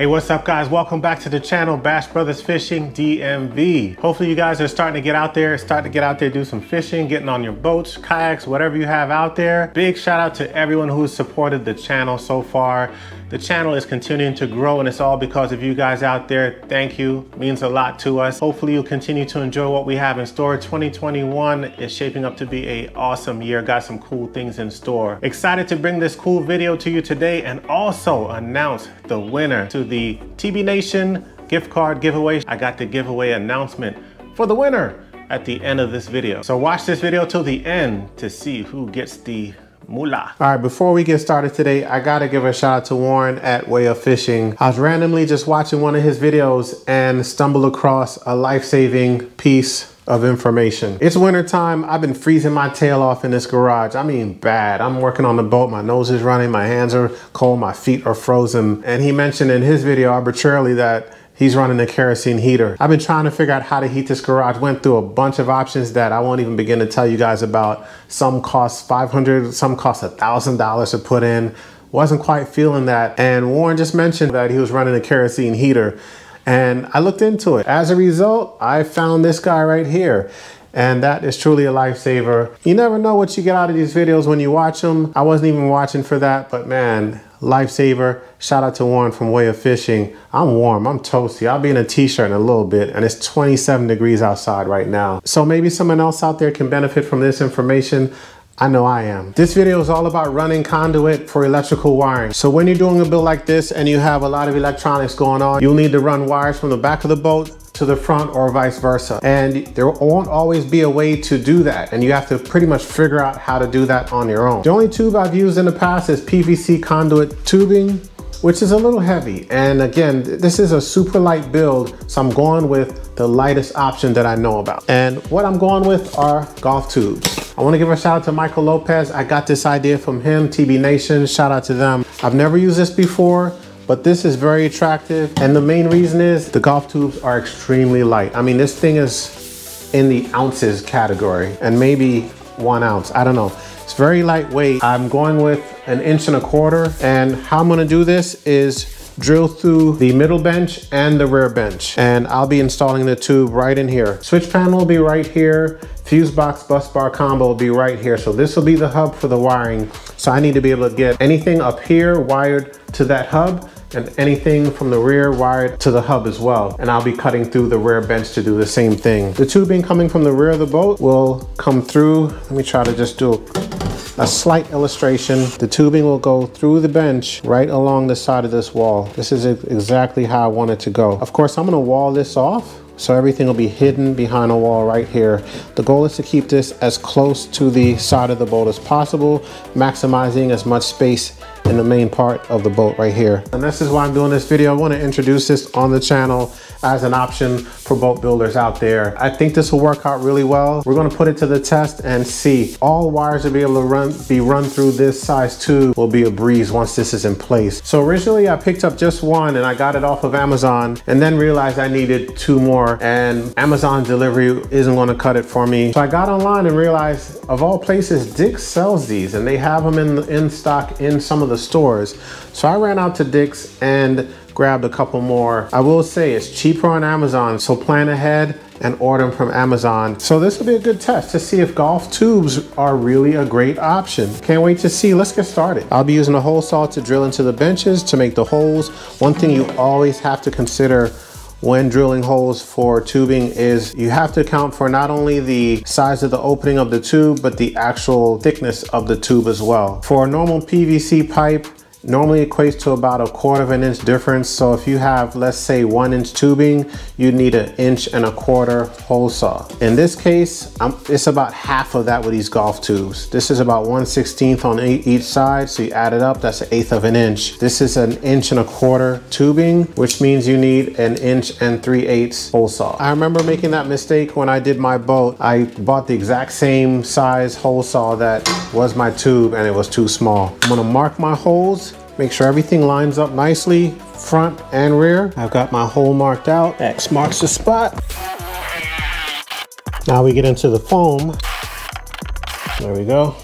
Hey, what's up guys? Welcome back to the channel, Bass Brothers Fishing DMV. Hopefully you guys are starting to get out there, starting to get out there, do some fishing, getting on your boats, kayaks, whatever you have out there. Big shout out to everyone who's supported the channel so far. The channel is continuing to grow and it's all because of you guys out there. Thank you, means a lot to us. Hopefully you'll continue to enjoy what we have in store. 2021 is shaping up to be a awesome year. Got some cool things in store. Excited to bring this cool video to you today and also announce the winner to the TB Nation gift card giveaway. I got the giveaway announcement for the winner at the end of this video. So watch this video till the end to see who gets the Moolah. All right, before we get started today, I gotta give a shout out to Warren at Way of Fishing. I was randomly just watching one of his videos and stumbled across a life-saving piece of information. It's winter time. I've been freezing my tail off in this garage. I mean bad. I'm working on the boat. My nose is running. My hands are cold. My feet are frozen. And he mentioned in his video arbitrarily that He's running a kerosene heater. I've been trying to figure out how to heat this garage. Went through a bunch of options that I won't even begin to tell you guys about. Some cost 500, some cost $1,000 to put in. Wasn't quite feeling that. And Warren just mentioned that he was running a kerosene heater. And I looked into it. As a result, I found this guy right here and that is truly a lifesaver. You never know what you get out of these videos when you watch them. I wasn't even watching for that, but man, lifesaver. Shout out to Warren from Way of Fishing. I'm warm, I'm toasty. I'll be in a t-shirt in a little bit and it's 27 degrees outside right now. So maybe someone else out there can benefit from this information. I know I am. This video is all about running conduit for electrical wiring. So when you're doing a build like this and you have a lot of electronics going on, you'll need to run wires from the back of the boat to the front or vice versa. And there won't always be a way to do that. And you have to pretty much figure out how to do that on your own. The only tube I've used in the past is PVC conduit tubing which is a little heavy. And again, this is a super light build, so I'm going with the lightest option that I know about. And what I'm going with are golf tubes. I wanna give a shout out to Michael Lopez. I got this idea from him, TB Nation, shout out to them. I've never used this before, but this is very attractive. And the main reason is the golf tubes are extremely light. I mean, this thing is in the ounces category and maybe one ounce, I don't know. It's very lightweight. I'm going with an inch and a quarter. And how I'm gonna do this is drill through the middle bench and the rear bench. And I'll be installing the tube right in here. Switch panel will be right here. Fuse box bus bar combo will be right here. So this will be the hub for the wiring. So I need to be able to get anything up here wired to that hub and anything from the rear wired to the hub as well. And I'll be cutting through the rear bench to do the same thing. The tubing coming from the rear of the boat will come through. Let me try to just do a slight illustration. The tubing will go through the bench right along the side of this wall. This is exactly how I want it to go. Of course, I'm gonna wall this off so everything will be hidden behind a wall right here. The goal is to keep this as close to the side of the boat as possible, maximizing as much space in the main part of the boat right here. And this is why I'm doing this video. I want to introduce this on the channel as an option for boat builders out there. I think this will work out really well. We're going to put it to the test and see. All wires will be able to run be run through this size tube will be a breeze once this is in place. So originally I picked up just one and I got it off of Amazon and then realized I needed two more and Amazon delivery isn't going to cut it for me. So I got online and realized of all places Dick sells these and they have them in, in stock in some of the stores. So I ran out to Dick's and grabbed a couple more. I will say it's cheaper on Amazon, so plan ahead and order them from Amazon. So this will be a good test to see if golf tubes are really a great option. Can't wait to see, let's get started. I'll be using a hole saw to drill into the benches to make the holes. One thing you always have to consider when drilling holes for tubing is you have to account for not only the size of the opening of the tube, but the actual thickness of the tube as well. For a normal PVC pipe, normally equates to about a quarter of an inch difference. So if you have, let's say one inch tubing, you need an inch and a quarter hole saw. In this case, I'm, it's about half of that with these golf tubes. This is about 1 16th on each side. So you add it up, that's an eighth of an inch. This is an inch and a quarter tubing, which means you need an inch and 3 eighths hole saw. I remember making that mistake when I did my boat. I bought the exact same size hole saw that was my tube and it was too small. I'm gonna mark my holes Make sure everything lines up nicely, front and rear. I've got my hole marked out. X marks the spot. Now we get into the foam. There we go.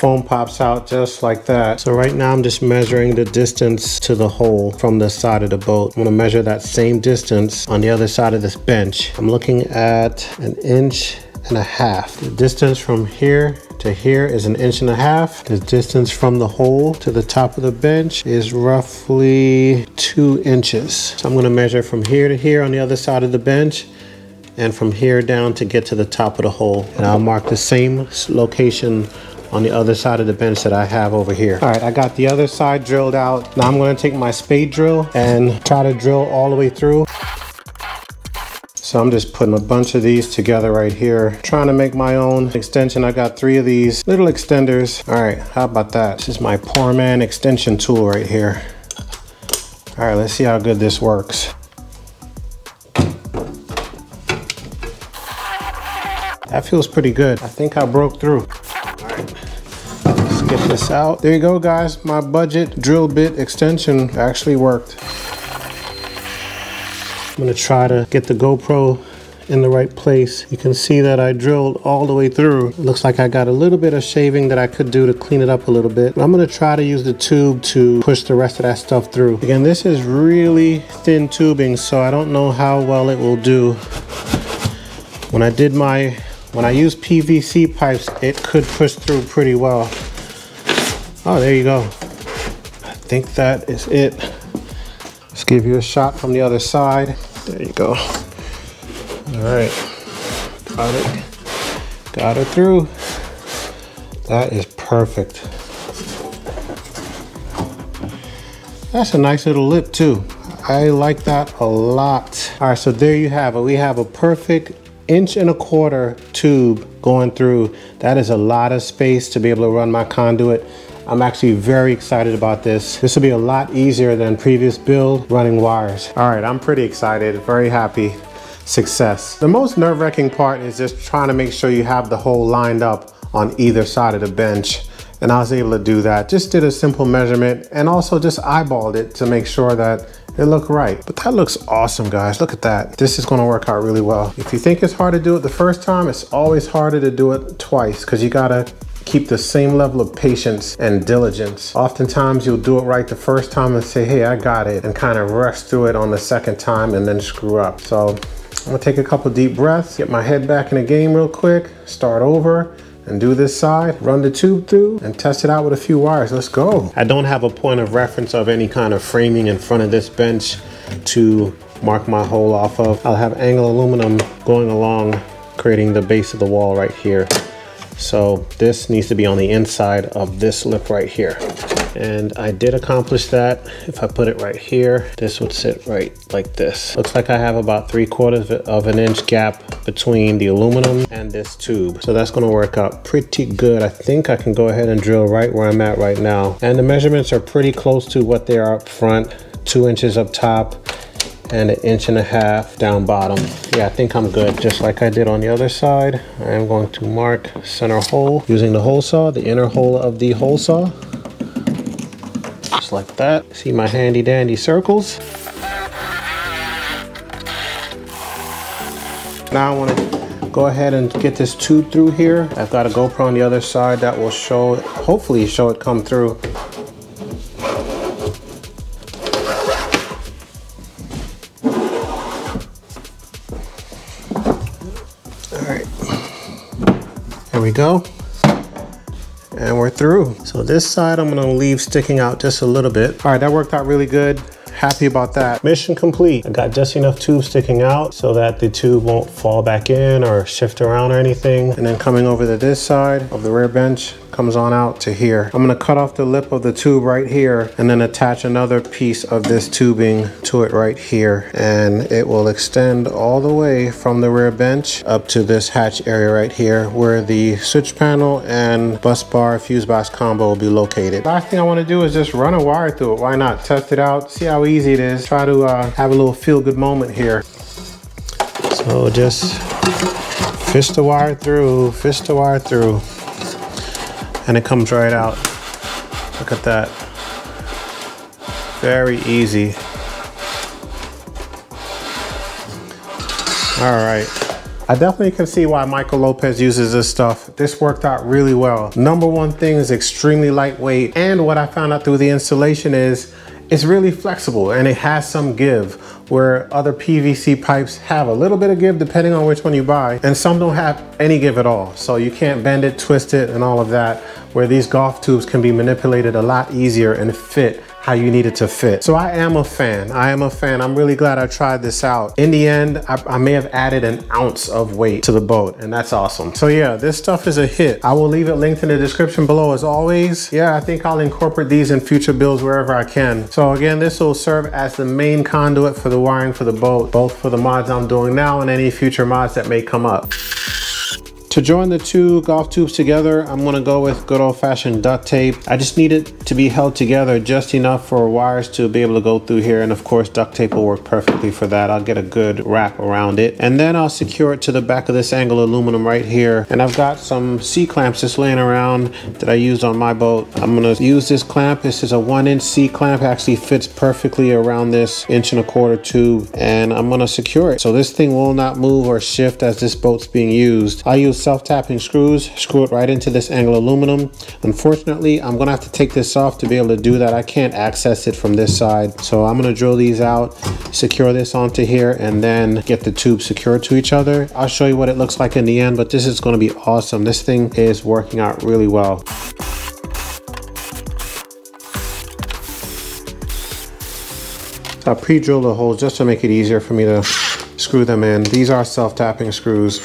foam pops out just like that. So right now I'm just measuring the distance to the hole from the side of the boat. I'm gonna measure that same distance on the other side of this bench. I'm looking at an inch and a half. The distance from here to here is an inch and a half. The distance from the hole to the top of the bench is roughly two inches. So I'm gonna measure from here to here on the other side of the bench and from here down to get to the top of the hole. And I'll mark the same location on the other side of the bench that I have over here. All right, I got the other side drilled out. Now I'm gonna take my spade drill and try to drill all the way through. So I'm just putting a bunch of these together right here, trying to make my own extension. I got three of these little extenders. All right, how about that? This is my Poor Man extension tool right here. All right, let's see how good this works. That feels pretty good. I think I broke through. All right, get this out. There you go, guys. My budget drill bit extension actually worked. I'm gonna try to get the GoPro in the right place. You can see that I drilled all the way through. It looks like I got a little bit of shaving that I could do to clean it up a little bit. I'm gonna try to use the tube to push the rest of that stuff through. Again, this is really thin tubing, so I don't know how well it will do. When I did my, when I used PVC pipes, it could push through pretty well. Oh, there you go. I think that is it. Let's give you a shot from the other side. There you go. All right, got it. Got it through. That is perfect. That's a nice little lip too. I like that a lot. All right, so there you have it. We have a perfect inch and a quarter tube going through. That is a lot of space to be able to run my conduit. I'm actually very excited about this. This will be a lot easier than previous build running wires. All right, I'm pretty excited, very happy. Success. The most nerve-wracking part is just trying to make sure you have the hole lined up on either side of the bench. And I was able to do that. Just did a simple measurement and also just eyeballed it to make sure that it looked right. But that looks awesome, guys. Look at that. This is gonna work out really well. If you think it's hard to do it the first time, it's always harder to do it twice because you gotta keep the same level of patience and diligence. Oftentimes you'll do it right the first time and say, hey, I got it, and kind of rush through it on the second time and then screw up. So I'm gonna take a couple deep breaths, get my head back in the game real quick, start over, and do this side, run the tube through and test it out with a few wires. Let's go. I don't have a point of reference of any kind of framing in front of this bench to mark my hole off of. I'll have angle aluminum going along, creating the base of the wall right here. So this needs to be on the inside of this lip right here. And I did accomplish that. If I put it right here, this would sit right like this. Looks like I have about three quarters of an inch gap between the aluminum and this tube. So that's gonna work out pretty good. I think I can go ahead and drill right where I'm at right now. And the measurements are pretty close to what they are up front. Two inches up top and an inch and a half down bottom. Yeah, I think I'm good. Just like I did on the other side, I am going to mark center hole using the hole saw, the inner hole of the hole saw. Just like that. See my handy dandy circles. Now I want to go ahead and get this tube through here. I've got a GoPro on the other side that will show, hopefully show it come through. We go. And we're through. So this side I'm gonna leave sticking out just a little bit. All right, that worked out really good happy about that. Mission complete. I got just enough tube sticking out so that the tube won't fall back in or shift around or anything. And then coming over to this side of the rear bench, comes on out to here. I'm gonna cut off the lip of the tube right here and then attach another piece of this tubing to it right here. And it will extend all the way from the rear bench up to this hatch area right here where the switch panel and bus bar fuse box combo will be located. Last thing I wanna do is just run a wire through it. Why not? Test it out, see how easy it is. Try to uh, have a little feel good moment here. So just fish the wire through, fish the wire through and it comes right out. Look at that. Very easy. All right, I definitely can see why Michael Lopez uses this stuff. This worked out really well. Number one thing is extremely lightweight. And what I found out through the installation is it's really flexible and it has some give where other PVC pipes have a little bit of give depending on which one you buy and some don't have any give at all. So you can't bend it, twist it and all of that where these golf tubes can be manipulated a lot easier and fit how you need it to fit. So I am a fan. I am a fan. I'm really glad I tried this out. In the end, I, I, may have added an ounce of weight to the boat and that's awesome. So yeah, this stuff is a hit. I will leave it linked in the description below as always. Yeah, I think I'll incorporate these in future builds wherever I can. So again, this will serve as the main conduit for the wiring for the boat, both for the mods I'm doing now and any future mods that may come up. To join the two golf tubes together, I'm gonna go with good old fashioned duct tape. I just need it to be held together just enough for wires to be able to go through here. And of course, duct tape will work perfectly for that. I'll get a good wrap around it. And then I'll secure it to the back of this angle aluminum right here. And I've got some C-clamps just laying around that I used on my boat. I'm gonna use this clamp. This is a one inch C-clamp, actually fits perfectly around this inch and a quarter tube. And I'm gonna secure it. So this thing will not move or shift as this boat's being used. I use self-tapping screws, screw it right into this angle aluminum. Unfortunately, I'm gonna have to take this off to be able to do that. I can't access it from this side. So I'm gonna drill these out, secure this onto here, and then get the tube secured to each other. I'll show you what it looks like in the end, but this is gonna be awesome. This thing is working out really well. I pre-drilled the holes just to make it easier for me to screw them in. These are self-tapping screws.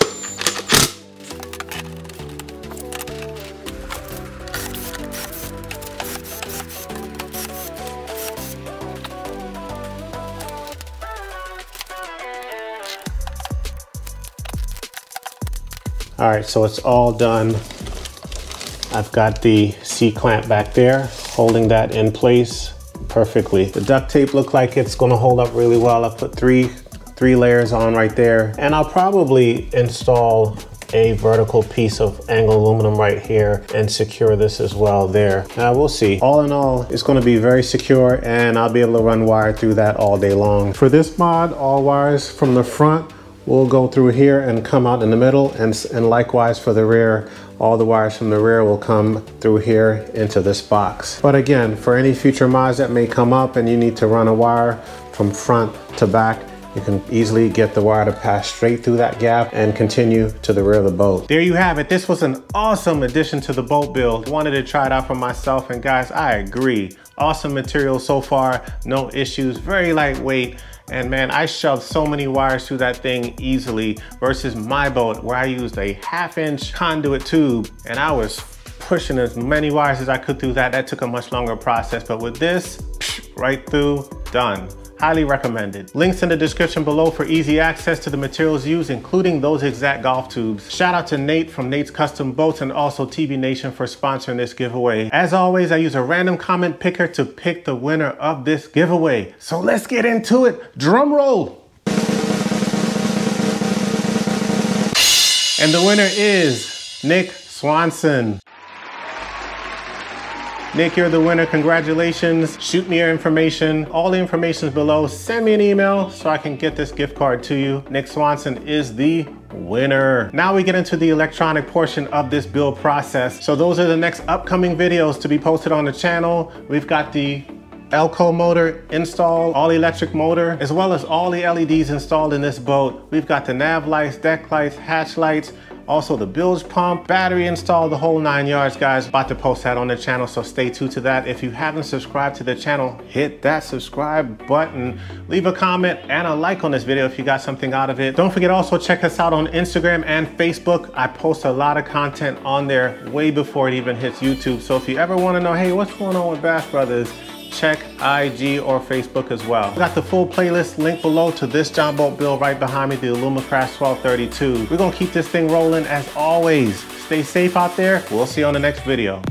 All right, so it's all done. I've got the C-clamp back there, holding that in place perfectly. The duct tape looked like it's gonna hold up really well. I put three, three layers on right there. And I'll probably install a vertical piece of angle aluminum right here and secure this as well there. Now we'll see. All in all, it's gonna be very secure and I'll be able to run wire through that all day long. For this mod, all wires from the front will go through here and come out in the middle and, and likewise for the rear all the wires from the rear will come through here into this box but again for any future mods that may come up and you need to run a wire from front to back you can easily get the wire to pass straight through that gap and continue to the rear of the boat. There you have it. This was an awesome addition to the boat build. Wanted to try it out for myself and guys, I agree. Awesome material so far, no issues, very lightweight. And man, I shoved so many wires through that thing easily versus my boat where I used a half inch conduit tube and I was pushing as many wires as I could through that. That took a much longer process, but with this, right through, done. Highly recommended. Links in the description below for easy access to the materials used, including those exact golf tubes. Shout out to Nate from Nate's Custom Boats and also TB Nation for sponsoring this giveaway. As always, I use a random comment picker to pick the winner of this giveaway. So let's get into it. Drum roll. And the winner is Nick Swanson. Nick, you're the winner. Congratulations. Shoot me your information. All the information is below. Send me an email so I can get this gift card to you. Nick Swanson is the winner. Now we get into the electronic portion of this build process. So those are the next upcoming videos to be posted on the channel. We've got the Elco motor installed, all electric motor, as well as all the LEDs installed in this boat. We've got the nav lights, deck lights, hatch lights, also the bilge pump, battery install, the whole nine yards, guys. About to post that on the channel, so stay tuned to that. If you haven't subscribed to the channel, hit that subscribe button. Leave a comment and a like on this video if you got something out of it. Don't forget also check us out on Instagram and Facebook. I post a lot of content on there way before it even hits YouTube. So if you ever wanna know, hey, what's going on with Bass Brothers? Check IG or Facebook as well. Got the full playlist link below to this Jon Boat build right behind me, the Alumacraft 1232. We're gonna keep this thing rolling as always. Stay safe out there. We'll see you on the next video.